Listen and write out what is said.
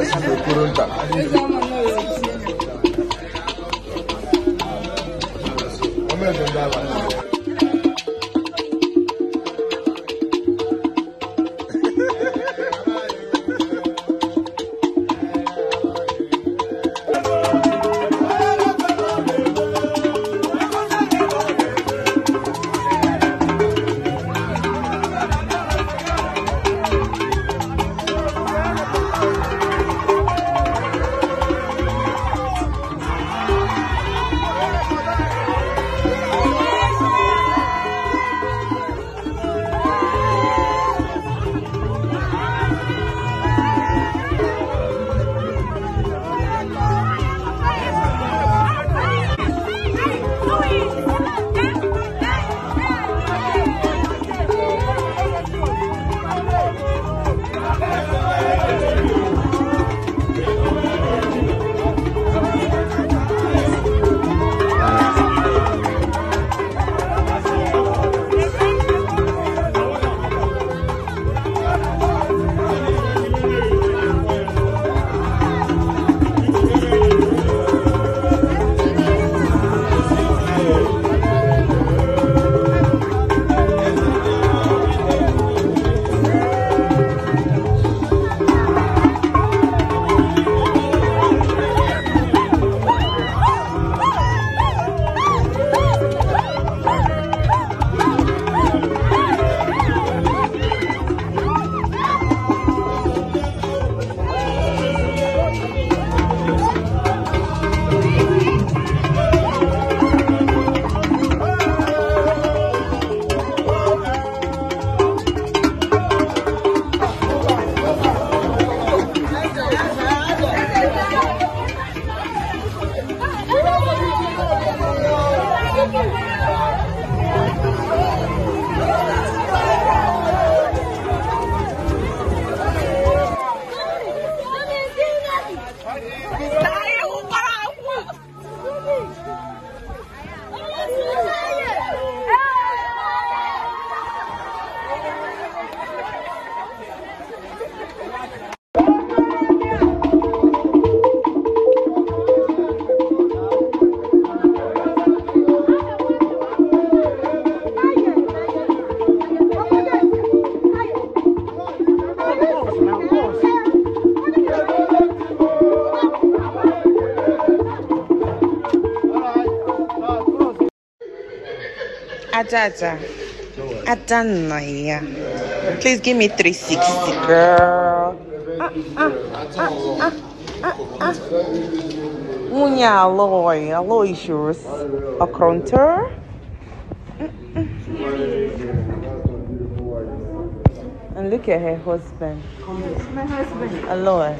Ezi na-ekwuru nta. Omebe ndị ala. Ajaja. Adanaya. Please give me 360, girl. Unya Aloy. Aloy shoes. A counter. And look at her husband. My husband. Aloy.